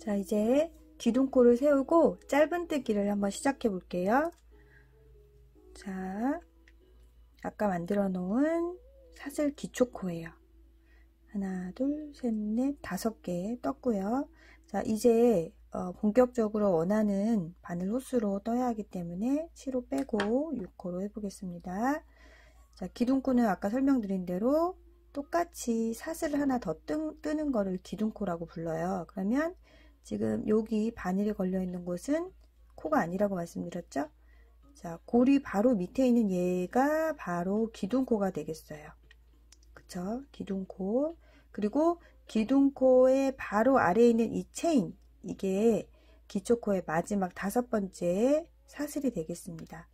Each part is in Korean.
자 이제 기둥코를 세우고 짧은뜨기를 한번 시작해 볼게요. 자 아까 만들어 놓은 사슬 기초코예요. 하나 둘셋넷 다섯 개 떴고요. 자 이제 어, 본격적으로 원하는 바늘 호수로 떠야 하기 때문에 시로 빼고 6호로 해보겠습니다. 자, 기둥코는 아까 설명드린 대로 똑같이 사슬을 하나 더 뜨, 뜨는 거를 기둥코라고 불러요. 그러면 지금 여기 바늘이 걸려 있는 곳은 코가 아니라고 말씀드렸죠? 자, 골이 바로 밑에 있는 얘가 바로 기둥코가 되겠어요. 그쵸? 기둥코. 그리고 기둥코의 바로 아래에 있는 이 체인, 이게 기초코의 마지막 다섯 번째 사슬이 되겠습니다.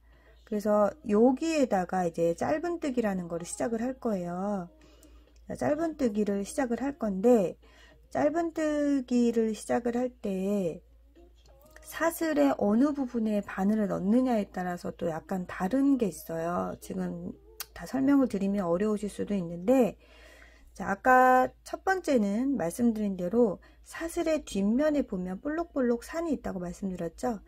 그래서 여기에다가 이제 짧은뜨기라는 거를 시작을 할 거예요. 짧은뜨기를 시작을 할 건데 짧은뜨기를 시작을 할 때 사슬의 어느 부분에 바늘을 넣느냐에 따라서 또 약간 다른 게 있어요. 지금 다 설명을 드리면 어려우실 수도 있는데 자, 아까 첫 번째는 말씀드린 대로 사슬의 뒷면에 보면 볼록볼록 산이 있다고 말씀드렸죠.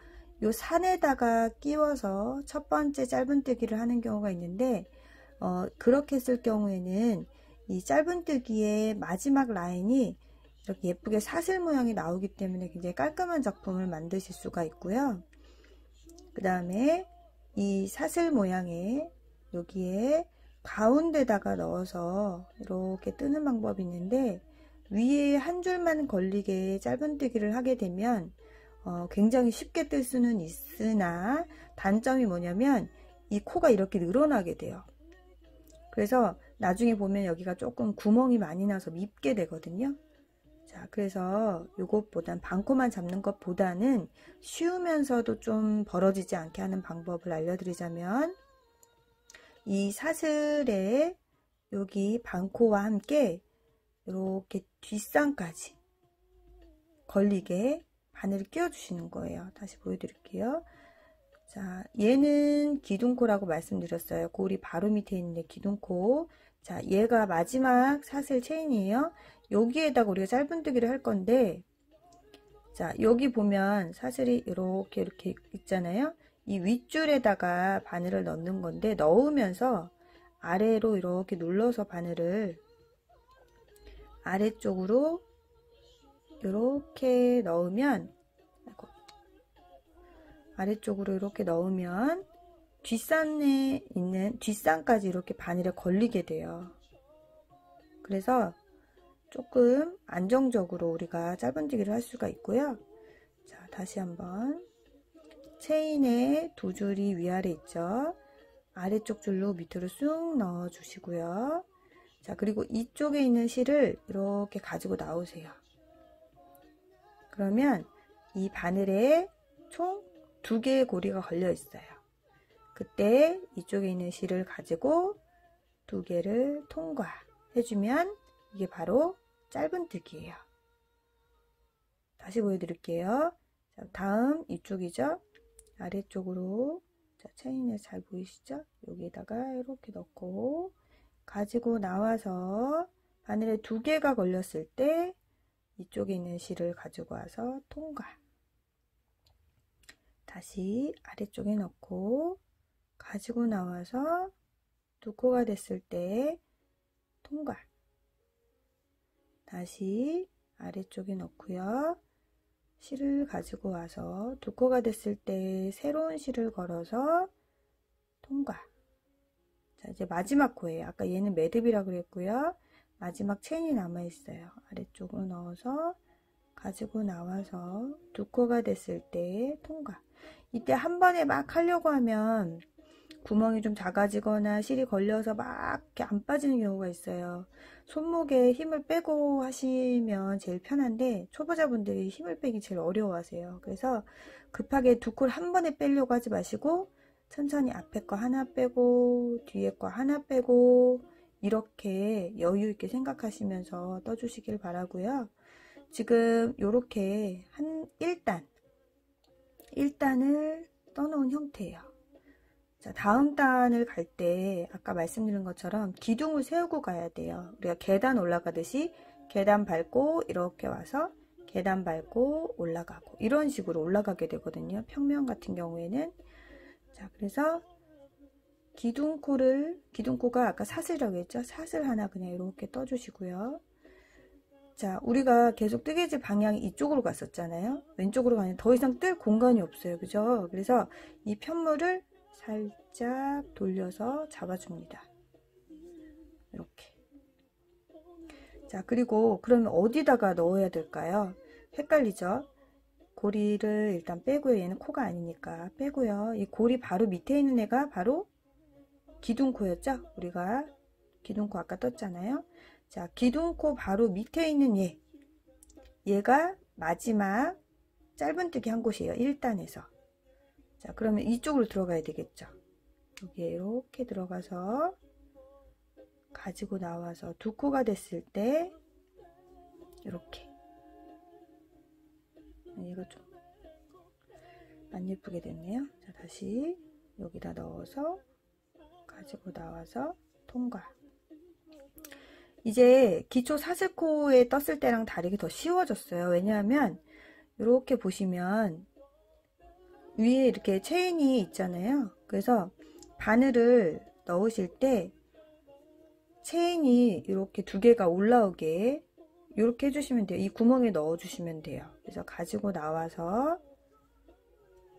요 산에다가 끼워서 첫 번째 짧은뜨기를 하는 경우가 있는데 어, 그렇게 했을 경우에는 이 짧은뜨기의 마지막 라인이 이렇게 예쁘게 사슬 모양이 나오기 때문에 굉장히 깔끔한 작품을 만드실 수가 있고요. 그 다음에 이 사슬 모양에 여기에 가운데다가 넣어서 이렇게 뜨는 방법이 있는데 위에 한 줄만 걸리게 짧은뜨기를 하게 되면 어, 굉장히 쉽게 뜰 수는 있으나 단점이 뭐냐면 이 코가 이렇게 늘어나게 돼요. 그래서 나중에 보면 여기가 조금 구멍이 많이 나서 밉게 되거든요. 자, 그래서 요것보단 반코만 잡는 것보다는 쉬우면서도 좀 벌어지지 않게 하는 방법을 알려드리자면 이 사슬에 여기 반코와 함께 이렇게 뒷상까지 걸리게 바늘을 끼워 주시는 거예요. 다시 보여드릴게요. 자, 얘는 기둥코라고 말씀드렸어요. 골이 바로 밑에 있는 기둥코. 자, 얘가 마지막 사슬 체인이에요. 여기에다가 우리가 짧은뜨기를 할 건데, 자, 여기 보면 사슬이 이렇게 이렇게 있잖아요. 이 윗줄에다가 바늘을 넣는 건데, 넣으면서 아래로 이렇게 눌러서 바늘을 아래쪽으로 이렇게 넣으면 아래쪽으로 이렇게 넣으면 뒷산에 있는 뒷산까지 이렇게 바늘에 걸리게 돼요. 그래서 조금 안정적으로 우리가 짧은뜨기를 할 수가 있고요. 자, 다시 한번 체인의 두 줄이 위아래 있죠. 아래쪽 줄로 밑으로 쑥 넣어 주시고요. 자, 그리고 이쪽에 있는 실을 이렇게 가지고 나오세요. 그러면 이 바늘에 총 두 개의 고리가 걸려 있어요. 그때 이쪽에 있는 실을 가지고 두 개를 통과해주면 이게 바로 짧은뜨기예요. 다시 보여드릴게요. 자, 다음 이쪽이죠. 아래쪽으로 자, 체인에 잘 보이시죠? 여기에다가 이렇게 넣고 가지고 나와서 바늘에 두 개가 걸렸을 때 이쪽에 있는 실을 가지고 와서 통과 다시 아래쪽에 넣고 가지고 나와서 두 코가 됐을 때 통과 다시 아래쪽에 넣고요. 실을 가지고 와서 두 코가 됐을 때 새로운 실을 걸어서 통과 자 이제 마지막 코예요. 아까 얘는 매듭이라 그랬고요. 마지막 체인이 남아 있어요. 아래쪽으로 넣어서 가지고 나와서 두 코가 됐을 때 통과 이때 한 번에 막 하려고 하면 구멍이 좀 작아지거나 실이 걸려서 막 안 빠지는 경우가 있어요. 손목에 힘을 빼고 하시면 제일 편한데 초보자분들이 힘을 빼기 제일 어려워하세요. 그래서 급하게 두 콜 한 번에 빼려고 하지 마시고 천천히 앞에 거 하나 빼고 뒤에 거 하나 빼고 이렇게 여유 있게 생각하시면서 떠주시길 바라고요. 지금 이렇게 한 1단 1단을 떠놓은 형태예요. 자, 다음 단을 갈 때 아까 말씀드린 것처럼 기둥을 세우고 가야 돼요. 우리가 계단 올라가듯이 계단 밟고 이렇게 와서 계단 밟고 올라가고 이런 식으로 올라가게 되거든요. 평면 같은 경우에는 자 그래서 기둥코를 기둥코가 아까 사슬이라고 했죠. 사슬 하나 그냥 이렇게 떠주시고요. 자 우리가 계속 뜨개질 방향이 이쪽으로 갔었잖아요. 왼쪽으로 가면 더 이상 뜰 공간이 없어요. 그죠? 그래서 이 편물을 살짝 돌려서 잡아줍니다. 이렇게 자 그리고 그러면 어디다가 넣어야 될까요? 헷갈리죠? 고리를 일단 빼고요. 얘는 코가 아니니까 빼고요. 이 고리 바로 밑에 있는 애가 바로 기둥코였죠? 우리가 기둥코 아까 떴잖아요. 자, 기둥코 바로 밑에 있는 얘. 얘가 마지막 짧은뜨기 한 곳이에요. 1단에서. 자, 그러면 이쪽으로 들어가야 되겠죠. 여기에 이렇게 들어가서 가지고 나와서 두 코가 됐을 때 이렇게 얘가 좀안 예쁘게 됐네요. 자, 다시 여기다 넣어서 가지고 나와서 통과. 이제 기초 사슬코에 떴을 때랑 다르게 더 쉬워졌어요. 왜냐하면 이렇게 보시면 위에 이렇게 체인이 있잖아요. 그래서 바늘을 넣으실 때 체인이 이렇게 두 개가 올라오게 이렇게 해주시면 돼요. 이 구멍에 넣어주시면 돼요. 그래서 가지고 나와서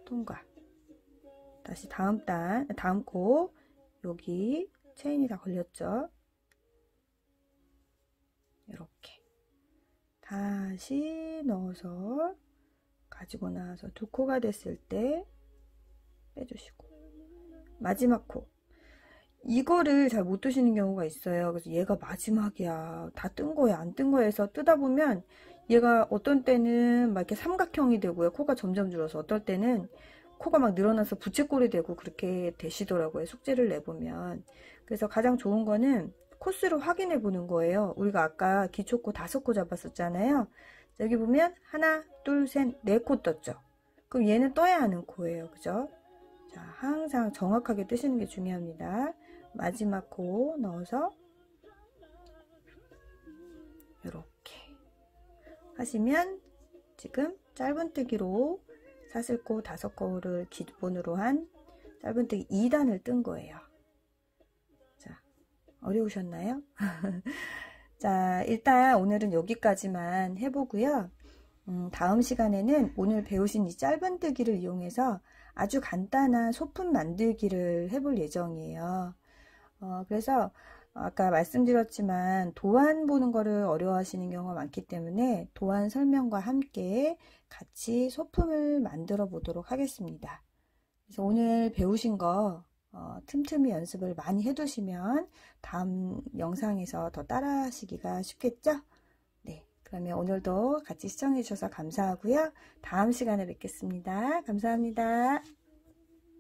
통과. 다시 다음 단, 다음 코 여기 체인이 다 걸렸죠. 이렇게 다시 넣어서 가지고 나와서 두 코가 됐을 때 빼주시고 마지막 코 이거를 잘 못 뜨시는 경우가 있어요. 그래서 얘가 마지막이야. 다 뜬 거야. 안 뜬 거야 해서 뜨다 보면 얘가 어떤 때는 막 이렇게 삼각형이 되고요. 코가 점점 줄어서 어떨 때는 코가 막 늘어나서 부채꼴이 되고 그렇게 되시더라고요. 숙제를 내보면. 그래서 가장 좋은 거는 코스를 확인해 보는 거예요. 우리가 아까 기초코 다섯 코 잡았었잖아요. 여기 보면 하나, 둘, 셋, 네 코 떴죠. 그럼 얘는 떠야 하는 코예요. 그죠? 자, 항상 정확하게 뜨시는 게 중요합니다. 마지막 코 넣어서 이렇게 하시면 지금 짧은뜨기로 사슬코 다섯 코를 기본으로 한 짧은뜨기 2단을 뜬 거예요. 자, 어려우셨나요? 자, 일단 오늘은 여기까지만 해보고요. 음, 다음 시간에는 오늘 배우신 이 짧은뜨기를 이용해서 아주 간단한 소품 만들기를 해볼 예정이에요. 어, 그래서 아까 말씀드렸지만 도안 보는 거를 어려워하시는 경우가 많기 때문에 도안 설명과 함께 같이 소품을 만들어 보도록 하겠습니다. 그래서 오늘 배우신 거 어, 틈틈이 연습을 많이 해두시면 다음 영상에서 더 따라 하시기가 쉽겠죠? 네, 그러면 오늘도 같이 시청해 주셔서 감사하고요. 다음 시간에 뵙겠습니다. 감사합니다.